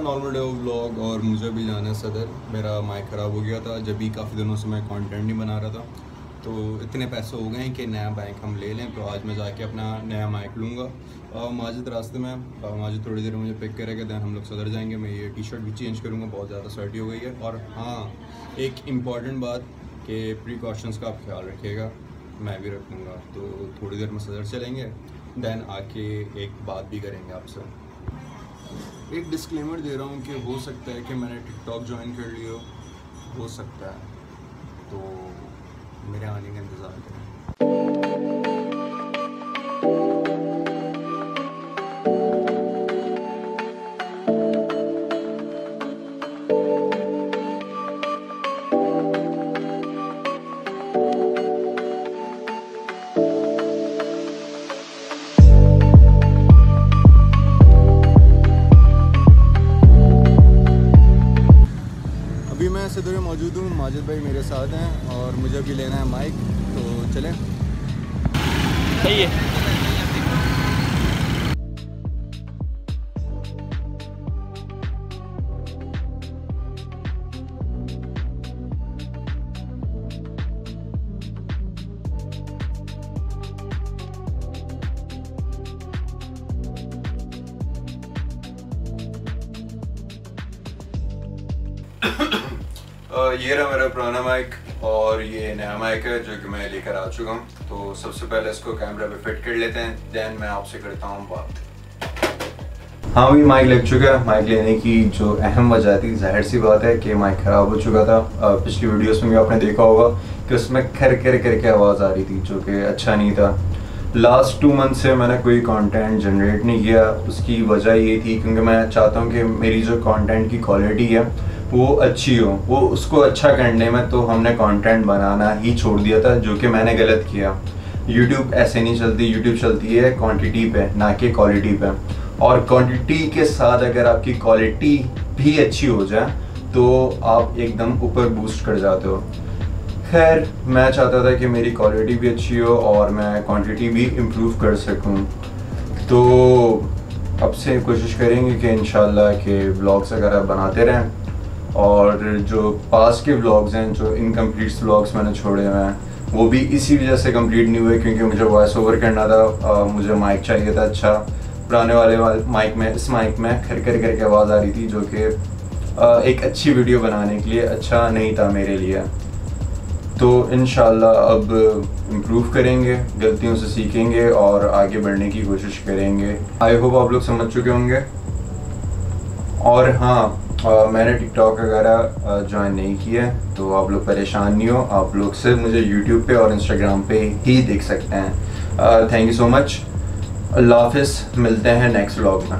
Video vlog और मुझे भी जाना है सदर। मेरा माइक ख़राब हो गया था। जब भी काफ़ी दिनों से मैं कंटेंट नहीं बना रहा था। तो इतने पैसे हो गए हैं कि नया बाइक हम ले लें। तो आज मैं जाके अपना नया माइक लूँगा। माजिद रास्ते में। माजिद थोड़ी देर मुझे पिक करेगा दैन हम लोग सदर जाएँगे। मैं ये टी शर्ट भी चेंज करूँगा। बहुत ज़्यादा सर्टी हो गई है। और हाँ एक इंपॉर्टेंट बात कि प्रिकॉशंस का आप ख्याल रखिएगा। मैं भी रखूँगा। तो थोड़ी देर में सदर चलेंगे। दैन आके एक बात भी करेंगे आपसे। एक डिस्क्लेमर दे रहा हूँ कि हो सकता है कि मैंने टिकटॉक ज्वाइन कर लिया हो सकता है। तो मैं सदर मौजूद हूँ। माजिद भाई मेरे साथ हैं और मुझे भी लेना है माइक तो चलें। सही है। ये रहा मेरा पुराना माइक और ये नया माइक है जो कि मैं लेकर आ चुका हूँ। तो सबसे पहले इसको कैमरा पे फिट कर लेते हैं देन मैं आपसे करता हूँ बात। हाँ भी माइक लग चुका है। माइक लेने की जो अहम वजह थी, ज़ाहिर सी बात है कि माइक ख़राब हो चुका था। पिछली वीडियोस में भी आपने देखा होगा कि उसमें खर कर करके आवाज़ आ रही थी, जो कि अच्छा नहीं था। लास्ट टू मंथ से मैंने कोई कंटेंट जनरेट नहीं किया। उसकी वजह ये थी, क्योंकि मैं चाहता हूँ कि मेरी जो कंटेंट की क्वालिटी है वो अच्छी हो, वो उसको अच्छा करने में तो हमने कंटेंट बनाना ही छोड़ दिया था, जो कि मैंने गलत किया। यूट्यूब ऐसे नहीं चलती यूट्यूब चलती है क्वांटिटी पे, ना कि क्वालिटी पे। और क्वांटिटी के साथ अगर आपकी क्वालिटी भी अच्छी हो जाए तो आप एकदम ऊपर बूस्ट कर जाते हो। खैर, मैं चाहता था कि मेरी क्वालिटी भी अच्छी हो और मैं क्वांटिटी भी इम्प्रूव कर सकूँ। तो अब से कोशिश करेंगे कि इन के व्लॉग्स वगैरह बनाते रहें और जो पास के व्लॉग्स हैं जो इनकम्प्लीट व्लॉग्स मैंने छोड़े हुए हैं वो भी इसी वजह से कंप्लीट नहीं हुए क्योंकि मुझे वॉइस ओवर करना था अ, मुझे माइक चाहिए था अच्छा। पुराने वाले माइक में इस माइक में खर कर करके आवाज़ आ रही थी जो कि एक अच्छी वीडियो बनाने के लिए अच्छा नहीं था मेरे लिए। तो इन अब इम्प्रूव करेंगे गलतियों से सीखेंगे और आगे बढ़ने की कोशिश करेंगे। आई होप आप लोग समझ चुके होंगे। और हाँ मैंने टिकटॉक वगैरह ज्वाइन नहीं किया तो आप लोग परेशान नहीं हो। आप लोग सिर्फ़ मुझे यूट्यूब पे और इंस्टाग्राम पे ही देख सकते हैं। थैंक यू सो मच अल्लाह हाफिज़, मिलते हैं नेक्स्ट व्लॉग में।